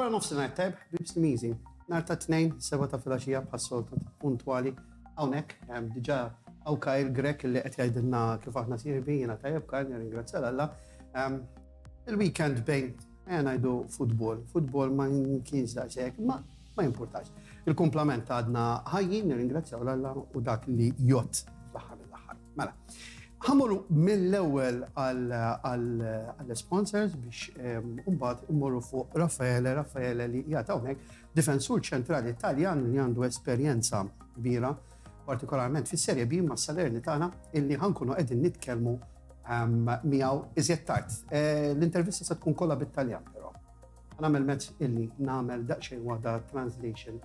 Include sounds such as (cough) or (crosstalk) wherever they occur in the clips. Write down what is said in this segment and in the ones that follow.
Il-wara nofsinhar tajb bibs miżi. Nar ta' tnejn, seba ta' filaxija bħas-soltu puntwali. Hawnhekk diġà għaw Kajl Grek li qed jgħidilna kif aħna sirbi jiena tajjeb Kajl nirringrazzja Alla. Il-weekend bejn e, ngħidu futbol. Futbol ma kienx daqshekk, ma ma importax. Il-kumplament għadna ħajjin nirringrazzjaw Alla u dak li jott Ħamuru mill-ewwel għall-sponsors biex ehm, umbat immorru fuq Raffaele, Raffaele li jgħata hawnhekk difensur ċentrali Italjan li għandu esperjenza kbira, partikolarment fis serje B ma' Salerni tagħna illi ħankunu qegħdin nitkellmu ehm, miegħu iżjed tard. E, l-intervista se tkun kollha bit-Taljan però. Nagħmel mezz illi nagħmel daqsxejn waħda translation ehm,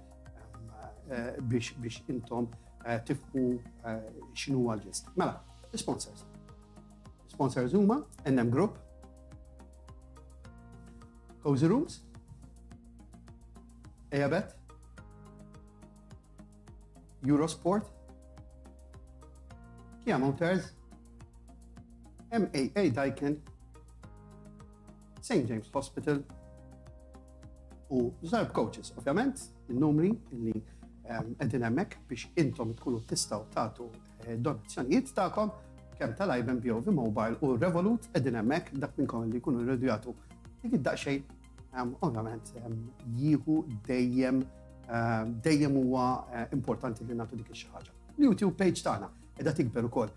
e, biex intom e, tifku x'inhuwa l-ġest. Mela, sponsors. Sponsors huma NM Group, Cozy Rooms, Eabet, Eurosport, Kia Motors, MAA Daikin, St. James Hospital u Zarb Coaches. Ovvjament, il-numri li ehm, għedin um, emmek biex intom tkunu tistaw tatu eh, donazzjonijiet ta'kom kem tal-IBM POV Mobile u Revolut edin emmek dak minnkom li kunu rridujatu dik id-daqxej ovvjament jihu dejjem dejjem huwa eh, importanti li natu dik xi ħaġa. YouTube page tagħna edha tikber ukoll.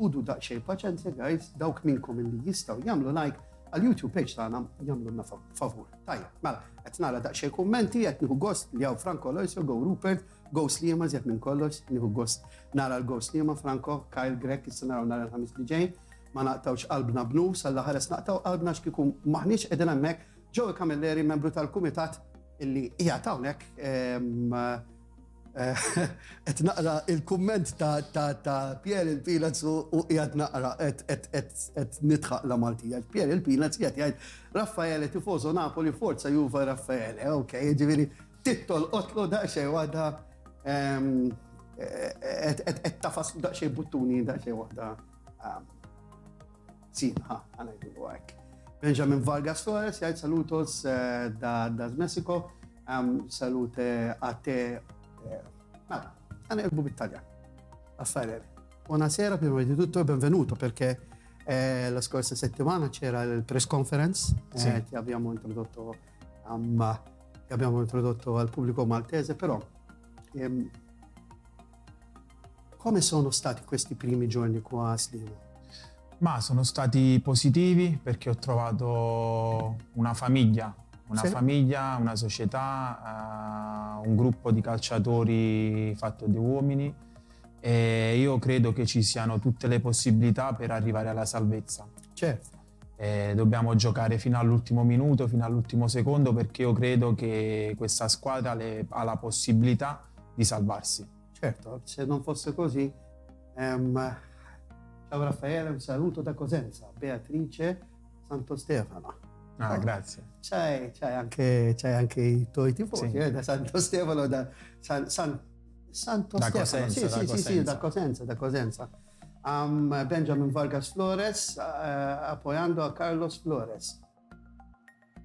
Udu daqxej paċenzja guys, dawk minnkom li jistgħu jagħmlu like għal-YouTube page tagħna jagħmlu favur. Tajja, mela, qed nara daqsxejn kummenti qed nieħu gost li hawn Franco Loisio, Go Rupert, Ghost li jema zjat minn kollox, nieħu gost nara l-Ghost li jema Franco, Kyle Grek, s-naraw nara l-ħamis li ġej, ma naqtawx qalbna bnu, għalla ħares naqtaw qalbna xkiku maħniċ edin għemmek, ġowi kamilleri membru tal-Kumitat illi jgħatawnek et eh, (laughs) naqra il-komment ta' Pier il-Pilac u jgħat naqra et nitħaq la Maltija. Pier il-Pilac jgħat jgħat Raffaele tifoso Napoli forza juva Raffaele, ok, ġiviri titol otlu da' xej għada et tafas daqxej buttuni daqxej għada sinħa għana jgħidu għek. Benjamin Vargas Flores jgħid salutos da Messico, salute a te Mela, għana irbu bit-Taljan. Affarer. Buonasera, prima di tutto benvenuto perché eh, la scorsa settimana c'era il press conference sì. eh, che abbiamo introdotto, um, che abbiamo introdotto al pubblico maltese, però ehm, come sono stati questi primi giorni qua a Slimo? Ma sono stati positivi perché ho trovato una famiglia una sì. famiglia, una società, uh, un gruppo di calciatori fatto di uomini e io credo che ci siano tutte le possibilità per arrivare alla salvezza. Certo. E dobbiamo giocare fino all'ultimo minuto, fino all'ultimo secondo perché io credo che questa squadra le, ha la possibilità di salvarsi. Certo, se non fosse così, um, ciao Raffaele, un saluto da Cosenza, Beatrice Santo Stefano. Ah, grazie. C'hai, c'hai, anche, c'hai anche i tuoi tifosi, sì. eh, da Santo Stefano, da San, San, Santo da Stefano. Cosenza, sì, da sì, Cosenza. sì, sì, da Cosenza, da Cosenza. Um, Benjamin Vargas Flores, uh, apoyando a Carlos Flores.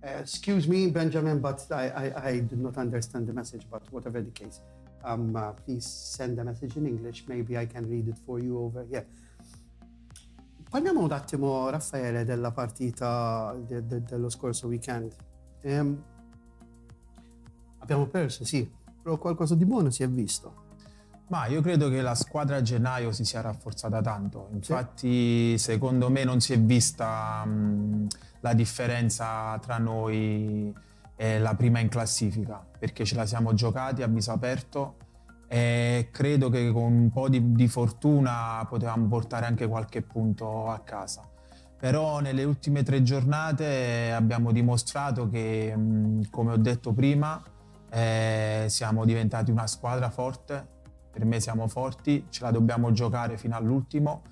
Uh, excuse me, Benjamin, but I, I, I did not understand the message, but whatever the case. Um, uh, please send the message in English. Maybe I can read it for you over here. Parliamo un attimo, Raffaele, della partita de, de, dello scorso weekend. Ehm, abbiamo perso, sì, però qualcosa di buono si è visto. Ma io credo che la squadra a gennaio si sia rafforzata tanto. Infatti, sì. secondo me, non si è vista mh, la differenza tra noi e la prima in classifica, perché ce la siamo giocati a viso aperto e credo che con un po' di, di, fortuna potevamo portare anche qualche punto a casa. Però nelle ultime tre giornate abbiamo dimostrato che, come ho detto prima, eh, siamo diventati una squadra forte, per me siamo forti, ce la dobbiamo giocare fino all'ultimo.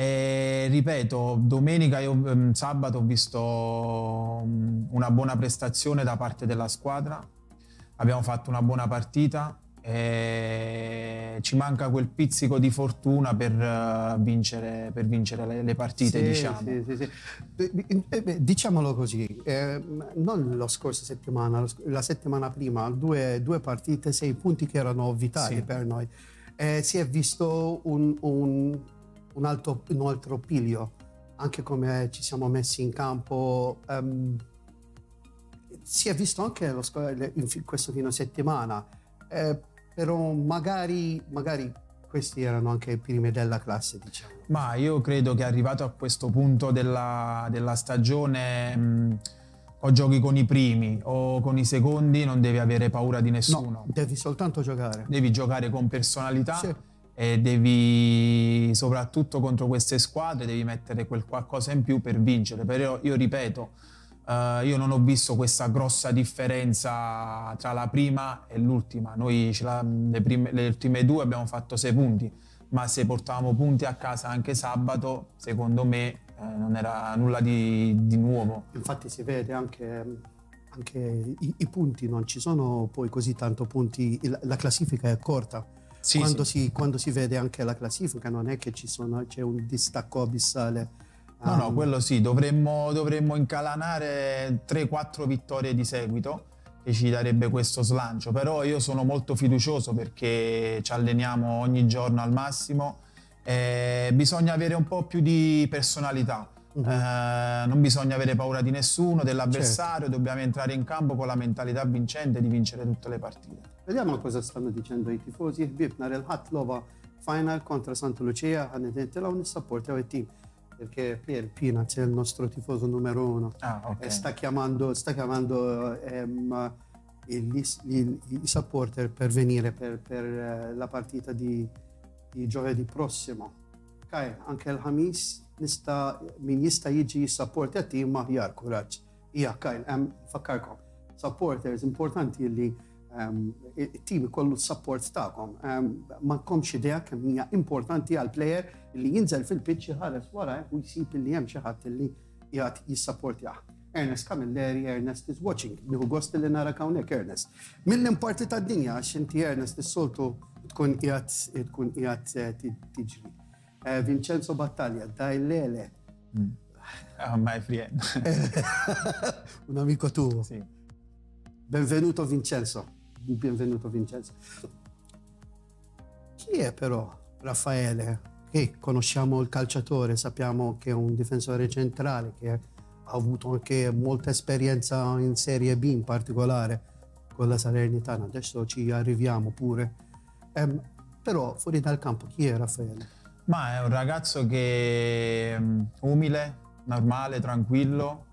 E ripeto, domenica io sabato ho visto una buona prestazione da parte della squadra, abbiamo fatto una buona partita, e ci manca quel pizzico di fortuna per uh, vincere, per vincere le, le, partite, sì, diciamo. Sì, sì. Eh, diciamolo così, eh, non la scorsa settimana, la settimana prima, due, due partite, sei punti che erano vitali per noi. Eh, si è visto un, un, un, altro, un altro piglio, anche come ci siamo messi in campo. Um, si è visto anche lo, in questo fine settimana, eh, però magari, magari questi erano anche i primi della classe, diciamo. Ma io credo che arrivato a questo punto della, della stagione mh, o giochi con i primi o con i secondi non devi avere paura di nessuno. No, devi soltanto giocare. Devi giocare con personalità sì. E devi soprattutto contro queste squadre devi mettere quel qualcosa in più per vincere. Però io ripeto, Uh, io non ho visto questa grossa differenza tra la prima e l'ultima. Noi la, le, prime, le, ultime due abbiamo fatto sei punti, ma se portavamo punti a casa anche sabato, secondo me eh, non era nulla di, di, nuovo. Infatti si vede anche, anche i, i, punti, non ci sono poi così tanto punti, la classifica è corta. Sì, quando, sì. Si, quando, Si, vede anche la classifica non è che sono, c'è un distacco abissale No, no, quello sì, dovremmo, dovremmo incalanare 3-4 vittorie di seguito che ci darebbe questo slancio, però io sono molto fiducioso perché ci alleniamo ogni giorno al massimo e bisogna avere un po' più di personalità. Uh-huh. Eh, non bisogna avere paura di nessuno, dell'avversario, certo. dobbiamo entrare in campo con la mentalità vincente di vincere tutte le partite. Vediamo cosa stanno dicendo i tifosi. Bibna il final contro Santa Lucia, hanno un supporto al team perché Pier Peanuts è il nostro tifoso numero uno ah, okay. e sta chiamando, sta chiamando ehm, i, supporter per venire per, per uh, la partita di, di, giovedì prossimo. Okay, anche il Hamis nista min jista jiġi supporti għati maħjar kuraġġ. Ija, kaj, fakkarkom, supporters importanti li it-tim kollu s-support ta'kom. Ma komx idea kemm hija importanti għal player li jinżel fil-pitch ħares wara u jsib li hemm xi ħadd li jgħat jissapportjah. Ernest Camilleri, Ernest is watching. Niħu gost li nara kawnek Ernest. Mill-imparti ta' dinja, għax inti Ernest is-soltu tkun jgħat tkun jgħat eh, tiġri. Eh, Vincenzo Battaglia, daj lele. Oh, my friend. (laughs) Un amico tuo. Benvenuto Vincenzo benvenuto Vincenzo. Chi è però Raffaele? Che conosciamo il calciatore, sappiamo che è un difensore centrale, che ha avuto anche molta esperienza in Serie B in particolare con la Salernitana, adesso ci arriviamo pure. Eh, però fuori dal campo chi è Raffaele? Ma è un ragazzo che è mm, umile, normale, tranquillo,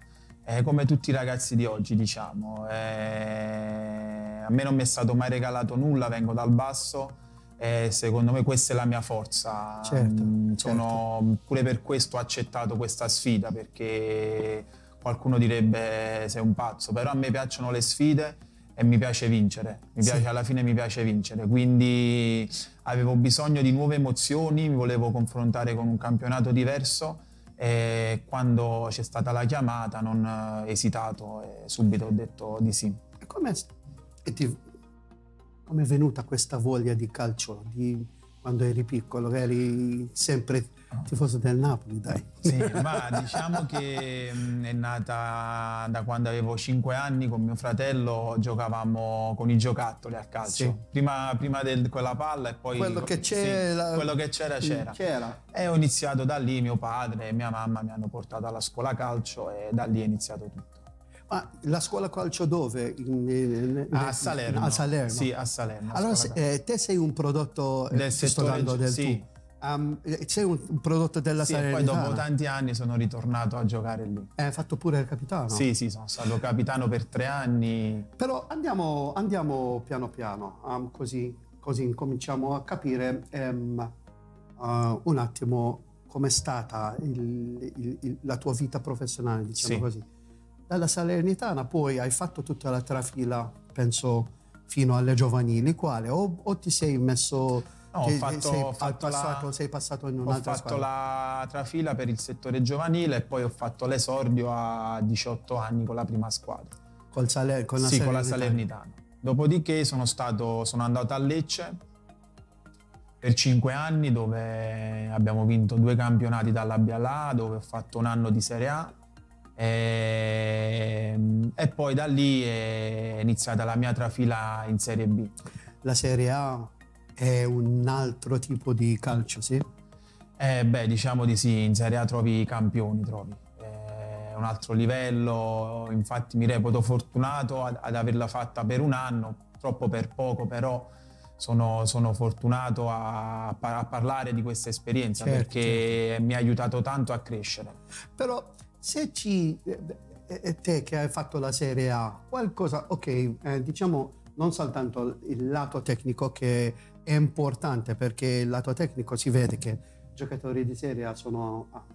è come tutti i ragazzi di oggi, diciamo. È a me non mi è stato mai regalato nulla, vengo dal basso e secondo me questa è la mia forza. Certo, mm, Sono, certo. Pure per questo ho accettato questa sfida perché qualcuno direbbe sei un pazzo, però a me piacciono le sfide e mi piace vincere, mi piace, sì. alla fine mi piace vincere, quindi avevo bisogno di nuove emozioni, mi volevo confrontare con un campionato diverso e quando c'è stata la chiamata non ho esitato e subito ho detto di sì. Come e ti, come è venuta questa voglia di calcio di, quando eri piccolo? Eri sempre tifoso del Napoli, dai. Sì, ma diciamo che mm, è nata da quando avevo 5 anni con mio fratello, giocavamo con i giocattoli al calcio. Sì. Prima, prima di quella palla e poi... Quello che, c'era, sì, quello che c'era, c'era. c'era. E ho iniziato da lì, mio padre e mia mamma mi hanno portato alla scuola calcio e da lì è iniziato tutto. Ma la scuola calcio dove? A Salerno. A Salerno. Sì, a Salerno. Allora, eh, te sei un prodotto del settore del sì. Um, sei un prodotto della sì, Salernitana. poi dopo tanti anni sono ritornato a giocare lì. Hai fatto pure il capitano? Sì, sì, sono stato capitano per tre anni. Però andiamo, andiamo piano piano, um, così, così incominciamo a capire um, uh, un attimo com'è stata il, il, il, la tua vita professionale, diciamo sì. così dalla Salernitana poi hai fatto tutta la trafila, penso, fino alle giovanili, quale? O, o ti sei messo... No, ho fatto, sei, ho fatto passato, la, sei passato in un'altra Ho fatto squadra. la trafila per il settore giovanile e poi ho fatto l'esordio a 18 anni con la prima squadra. Col Saler, con la sì, con la Salernitana. Dopodiché sono, stato, sono andato a Lecce per cinque anni dove abbiamo vinto due campionati dalla BLA, dove ho fatto un anno di Serie A e, e poi da lì è iniziata la mia trafila in Serie B. La Serie A è un altro tipo di calcio, sì? Eh, beh, diciamo di sì, in Serie A trovi i campioni, trovi. È un altro livello, infatti mi reputo fortunato ad, ad averla fatta per un anno, troppo per poco, però sono, sono fortunato a, a, parlare di questa esperienza certo, perché certo. mi ha aiutato tanto a crescere. Però se ci... Eh, te che hai fatto la Serie A, qualcosa, ok, eh, diciamo non soltanto il lato tecnico che è importante perché il lato tecnico si vede che i giocatori di Serie A sono, ah,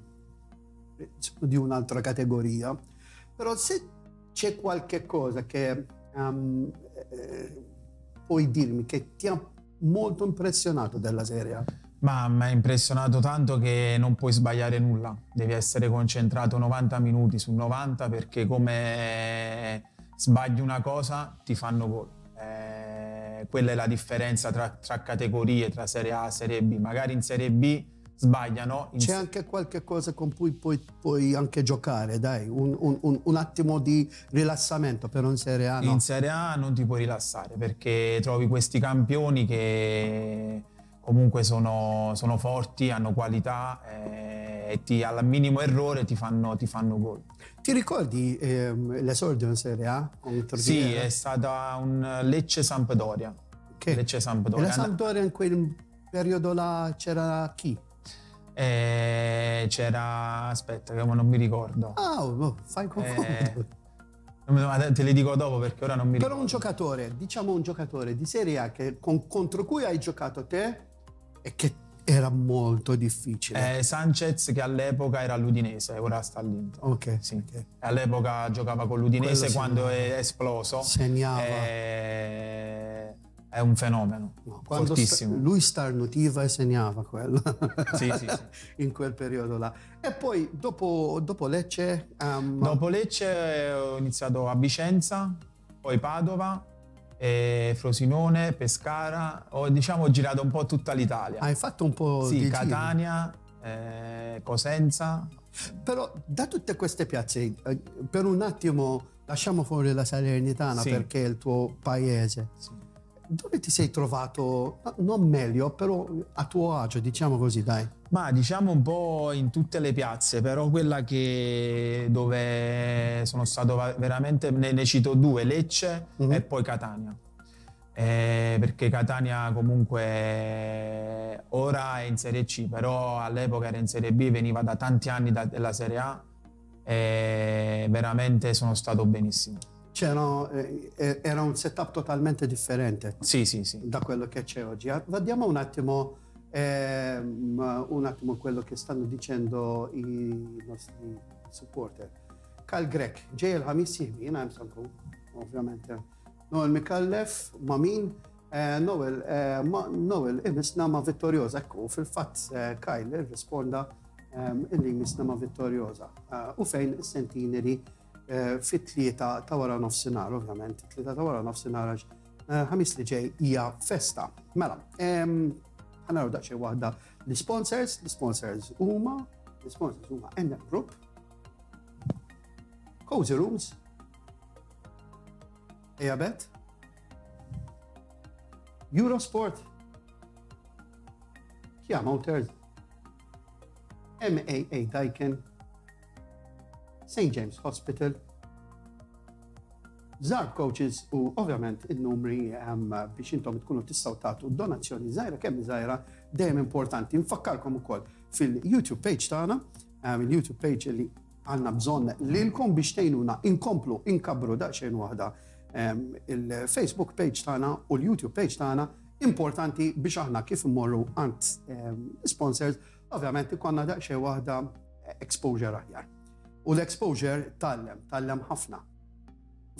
sono di un'altra categoria, però se c'è qualche cosa che um, eh, puoi dirmi che ti ha molto impressionato della Serie A? Ma mi ha impressionato tanto che non puoi sbagliare nulla, devi essere concentrato 90 minuti su 90 perché come sbagli una cosa ti fanno gol. Eh, quella è la differenza tra, tra, categorie, tra Serie A e Serie B. Magari in Serie B sbagliano. C'è anche qualche cosa con cui puoi, puoi anche giocare, dai, un, un, un, attimo di rilassamento per un Serie A. No? In Serie A non ti puoi rilassare perché trovi questi campioni che comunque sono, sono forti, hanno qualità eh, e ti, al minimo errore ti fanno, ti fanno gol. Ti ricordi ehm, l'esordio in Serie A? Sì, è stata un Lecce-Sampdoria. Che? Lecce-Sampdoria. E la Sampdoria in quel periodo là c'era chi? Eh, c'era... aspetta che non mi ricordo. Ah, oh, fai confondo. Eh, Te le dico dopo perché ora non mi ricordo. Però un giocatore, diciamo un giocatore di Serie A che, con, contro cui hai giocato te e che era molto difficile. Eh, Sanchez che all'epoca era all'Udinese, ora sta all'Inter. Ok. Sì. okay. All'epoca giocava con l'Udinese quando è esploso. Segnava. Eh, è un fenomeno. No, fortissimo. Sta, lui starnutiva e segnava quello. (laughs) sì, sì, sì. In quel periodo là. E poi dopo, dopo Lecce... Um... Dopo Lecce ho iniziato a Vicenza, poi Padova eh, Frosinone, Pescara, ho diciamo girato un po' tutta l'Italia. Hai fatto un po' sì, di Catania, eh, Cosenza. Però da tutte queste piazze, eh, per un attimo lasciamo fuori la Salernitana sì. perché è il tuo paese. Sì. Dove ti sei trovato, non meglio, però a tuo agio, diciamo così, dai? Ma diciamo un po' in tutte le piazze, però quella che dove sono stato veramente, ne, ne cito due, Lecce mm-hmm. e poi Catania. Eh, perché Catania comunque ora è in Serie C, però all'epoca era in Serie B, veniva da tanti anni dalla Serie A e veramente sono stato benissimo. C'era, eh, era un setup totalmente differente sì, sì, sì. da quello che c'è oggi. Vediamo un attimo eh, un attimo quello che stanno dicendo i nostri supporter. Kyle Grek, Jay El-Hamisi, jina jemsanku, ovvjament. Noel Mikallef, ma min, eh, Noel, eh, ma, Noel imisna ma vittorioza, ekku, fil-fat eh, Kyle risponda ehm, illi misna ma vittorioza. U fejn sentineri Eh, fit-tlieta ta' wara nofsinhar, ovvjament, tlieta ta' wara nofsinar, eh, ħamis li ġej hija festa. Mela, ehm, ħanaru daqxie wahda l-sponsors, l-sponsors huma, l-sponsors huma NF Group, Cozy Rooms, Eabet, Eurosport, Kia Motors, MAA Daiken St. James Hospital, Zar coaches u ovvjament il-numri ehm, biex intom tkunu tistaw tagħtu donazzjoni żgħira kemm żgħira dejjem importanti. Nfakkarkom ukoll fil-YouTube page tagħna, ehm, il-YouTube page li għandna bżonn lilkom biex tgħinuna inkomplu inkabru daqsxejn waħda ehm, il-Facebook page tagħna u l-YouTube page tagħna importanti biex aħna kif immorru għand sponsors, ovvjament ikonna daqsxejn waħda exposure aħjar. U l-exposure tallem, tallem ħafna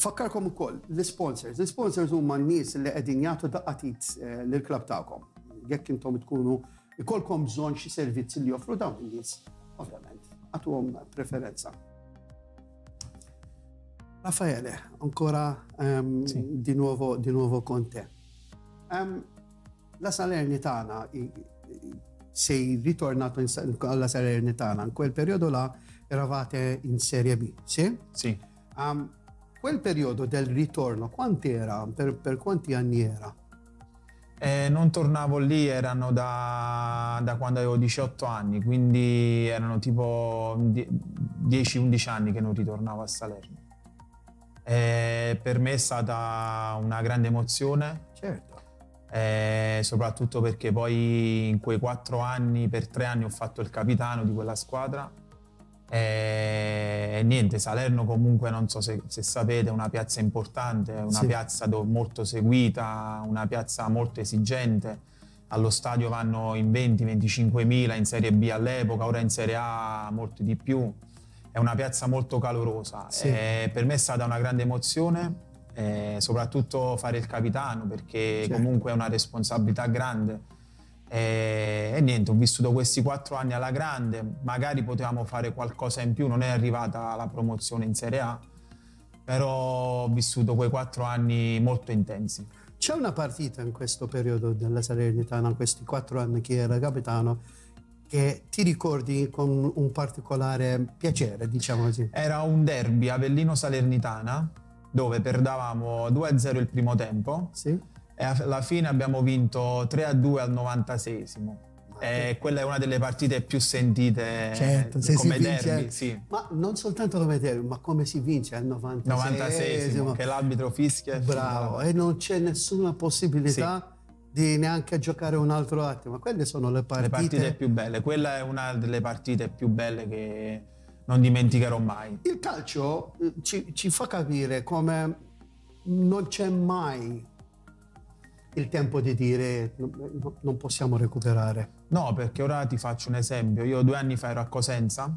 Fakkarkom ukoll l-sponsors. L-sponsors huma n-nies li qegħdin jagħtu daqqatit eh, lill-klab tagħkom. Jekk intom tkunu ikolkom bżonn xi servizzi li joffru dawn in-nies, ovvjament, għatuhom preferenza. Raffaele, ancora um, sì. di, nuovo, di, nuovo, con te. Um, la Salernitana, sei ritornato in, alla Salernitana, in quel periodo là eravate in Serie B, sì? Sì. Um, quel periodo del ritorno, quanti era? Per, per quanti anni era? Eh, non tornavo lì, erano da, da, quando avevo 18 anni, quindi erano tipo 10-11 anni che non ritornavo a Salerno. Eh, per me è stata una grande emozione. Certo. Eh, soprattutto perché poi in quei quattro anni, per tre anni ho fatto il capitano di quella squadra e, niente, Salerno comunque non so se, se, sapete è una piazza importante, una sì. piazza molto seguita, una piazza molto esigente. Allo stadio vanno in 20-25 mila in Serie B all'epoca, ora in Serie A molti di più. È una piazza molto calorosa. Sì. per me è stata una grande emozione, soprattutto fare il capitano perché certo. comunque è una responsabilità grande e, e, niente, ho vissuto questi quattro anni alla grande, magari potevamo fare qualcosa in più, non è arrivata la promozione in Serie A, però ho vissuto quei quattro anni molto intensi. C'è una partita in questo periodo della Salernitana, in questi quattro anni che era capitano, che ti ricordi con un particolare piacere, diciamo così? Era un derby Avellino-Salernitana, dove perdavamo 2-0 il primo tempo. Sì e alla fine abbiamo vinto 3-2 al 96esimo. E quella è una delle partite più sentite certo, come derby. Sì. Ma non soltanto come derby, ma come si vince al 96esimo, che l'arbitro fischia. Bravo, e non c'è nessuna possibilità sì. di neanche giocare un altro attimo. Quelle sono le partite... Le partite più belle. Quella è una delle partite più belle che non dimenticherò mai. Il calcio eh, ci, ci fa capire come non c'è mai il tempo di dire no, non possiamo recuperare? No, perché ora ti faccio un esempio. Io due anni fa ero a Cosenza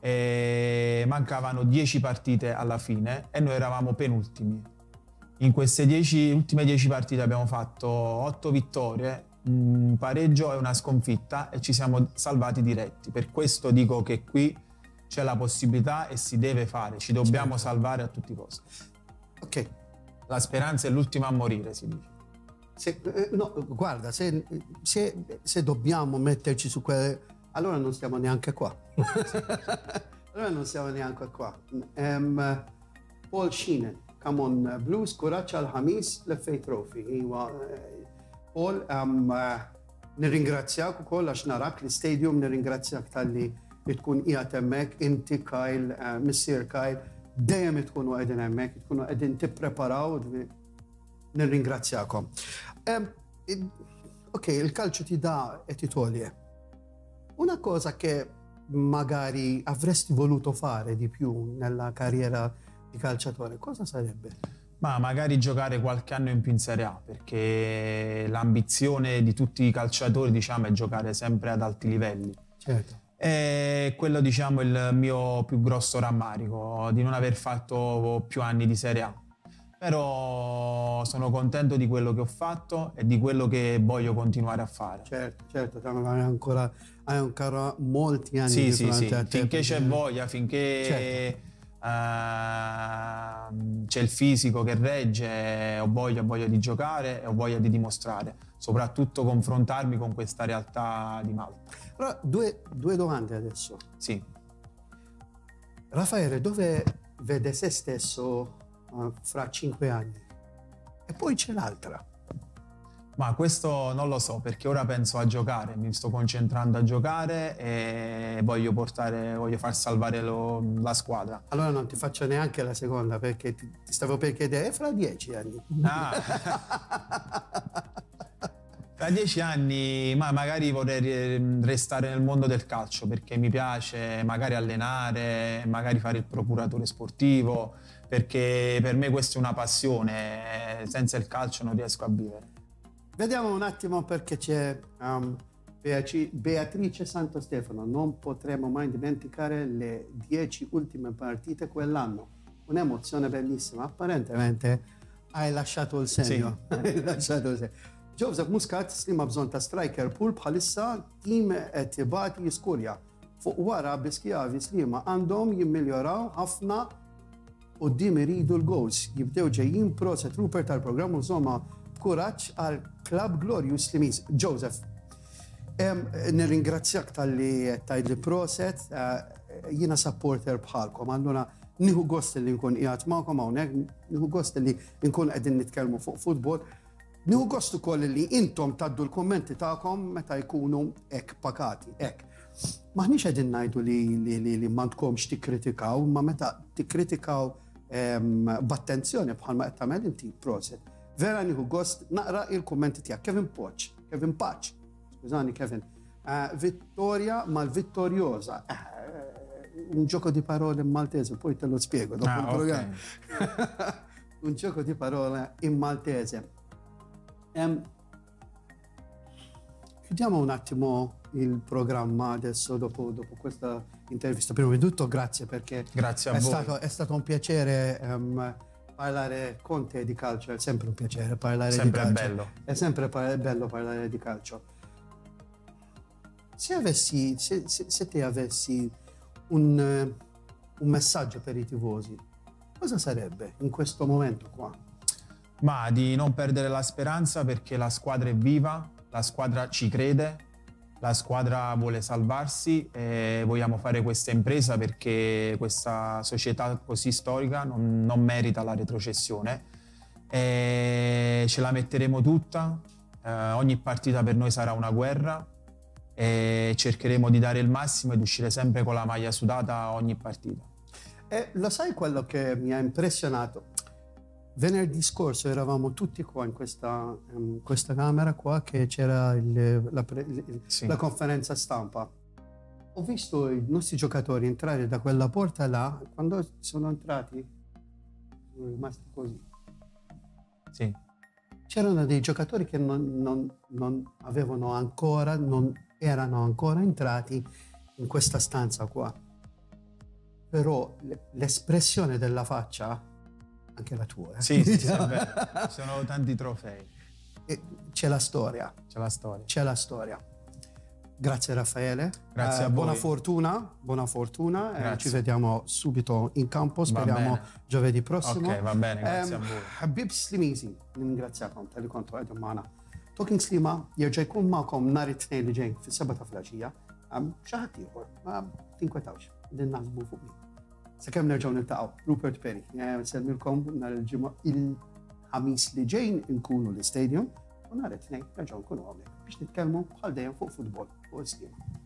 e mancavano dieci partite alla fine e noi eravamo penultimi. In queste dieci, ultime dieci partite abbiamo fatto otto vittorie, un pareggio e una sconfitta e ci siamo salvati diretti. Per questo dico che qui c'è la possibilità e si deve fare, ci dobbiamo certo. salvare a tutti i costi. Ok. La speranza è l'ultima a morire, si dice. Se, eh, no, guarda, se, se, se, dobbiamo metterci su quelle... Allora non siamo neanche qua. (laughs) allora non siamo neanche qua. Um, Paul Sheehan, come on Blues, Kuraċ għal-ħamis l-FA Trophy. Paul, um, nirringrazzjak u koll għax narak l-stadium, nirringrazzjak tal-li tkun qiegħed hemmhekk, inti Kyle, uh, Missier Kyle, dejjem tkunu qegħdin hemmhekk, tkunu qegħdin tippreparaw nirringrazzjakom. Ok, il calcio ti dà e ti toglie. Una cosa che magari avresti voluto fare di più nella carriera di calciatore, cosa sarebbe? Ma magari giocare qualche anno in più in Serie A, perché l'ambizione di tutti i calciatori, diciamo, è giocare sempre ad alti livelli. Certo. E quello, diciamo, è il mio più grosso rammarico, di non aver fatto più anni di Serie A però sono contento di quello che ho fatto e di quello che voglio continuare a fare. Certo, certo, hai ancora, hai ancora molti anni sì, di sì, sì. finché c'è voglia, finché certo. uh, c'è il fisico che regge, ho voglia, ho voglia di giocare e ho voglia di dimostrare, soprattutto confrontarmi con questa realtà di Malta. Allora, due, due domande adesso. Sì. Raffaele, dove vede se stesso fra cinque anni. E poi c'è l'altra. Ma questo non lo so perché ora penso a giocare, mi sto concentrando a giocare e voglio portare, voglio far salvare lo, la squadra. Allora non ti faccio neanche la seconda perché ti, ti stavo per chiedere, è fra dieci anni. Ah. (laughs) Tra dieci anni ma magari vorrei restare nel mondo del calcio perché mi piace magari allenare, magari fare il procuratore sportivo, perché per me questa è una passione, senza il calcio non riesco a vivere. Vediamo un attimo perché c'è um, Beatrice Santo Stefano, non potremo mai dimenticare le dieci ultime partite quell'anno, un'emozione bellissima, apparentemente hai lasciato il segno. Sì. (laughs) hai lasciato il segno. Joseph Muscat slima bżon ta' striker pool bħalissa tim tibati jiskurja fuq wara biskjavi slima għandhom jimmiljoraw ħafna u dim iridu l-goals. Jibdew ġejjin proset Rupert tal-programm u zoma b'kuraġġ għal Club Glorious Limis. Joseph, nirringrazzjak tal-li tajd li proset, eh, jina supporter bħalkom, allura niħu gost li nkun jgħat magħkom hawnhekk, niħu gost li nkun qegħdin nitkellmu fuq futbol. Niħu gost ukoll li intom taddu l-kommenti tagħkom meta jkunu ek pakati, ek. Maħniex qegħdin ngħidu li li li m'għandkomx tikkritikaw, ma meta tikkritikaw b'attenzjoni bħalma qed tagħmel inti proset. Vera nieħu gost naqra il-kommenti tiegħek Kevin Poċ, Kevin Paċ, skużani Kevin. Eh, Vittoria mal-vittorjosa. Eh, un gioco di parole in maltese, poi te lo spiego dopo Ah, il programma. (laughs) un gioco di parole in maltese. Em, chiudiamo un attimo il programma adesso dopo, dopo questa intervista. Prima di tutto grazie perché Grazie è stato, è stato un piacere ehm, parlare con te di calcio, è sempre un piacere parlare Sempre di calcio. bello. È sempre pa- bello parlare di calcio. Se, avessi, se, se- se te avessi un, un messaggio per i tifosi, cosa sarebbe in questo momento qua? Ma di non perdere la speranza perché la squadra è viva, la squadra ci crede, la squadra vuole salvarsi e vogliamo fare questa impresa perché questa società così storica non, non merita la retrocessione. E ce la metteremo tutta, eh, ogni partita per noi sarà una guerra e cercheremo di dare il massimo ed uscire sempre con la maglia sudata ogni partita. E lo sai quello che mi ha impressionato? Venerdì scorso eravamo tutti qua in questa, in questa camera qua che c'era il- la, pre- il- Sì. la conferenza stampa. Ho visto i nostri giocatori entrare da quella porta là, quando sono entrati sono rimasti così. Sì. C'erano dei giocatori che non, non- non avevano ancora, non erano ancora entrati in questa stanza qua. Però le- l'espressione della faccia, anche la tua, eh? Sì, sì, sì. (laughs) Ci sono tanti trofei, E c'è la storia, c'è la storia. c'è la storia. Grazie Raffaele. Grazie Eh, a Buona voi. fortuna, buona fortuna. Eh, ci vediamo subito in campo, speriamo giovedì prossimo. Ok, va bene, grazie Em, a voi. Habib Slimizi, ningrazzjakom tal-li kontu għedhom maħna. Talking Slima jirġa jkun ma'kom nar it-tnejn li ġejn fis-seba ta' flaġija, xaħat ieħor, ma tinkwetawx, din naħsbu fuq mi. Sakemm nerġgħu niltaqgħu, Rupert Perry, nsemmilkom semmilkom nar il-ġimgħa il-ħamis li ġejn inkunu l-istadium u nar it-tnejn nerġgħu nkunu hawnhekk biex nitkellmu bħal dejjem fuq futbol u il-slima.